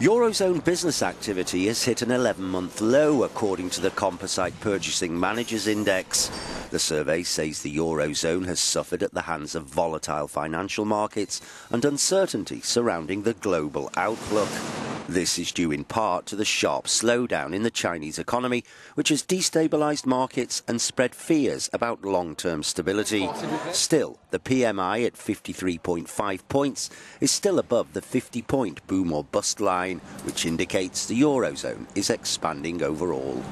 Eurozone business activity has hit an 11 month low, according to the Composite Purchasing Managers Index. The survey says the Eurozone has suffered at the hands of volatile financial markets and uncertainty surrounding the global outlook. This is due in part to the sharp slowdown in the Chinese economy, which has destabilised markets and spread fears about long term stability. Still, the PMI at 53.5 points is still above the 50 point boom or bust line, which indicates the Eurozone is expanding overall.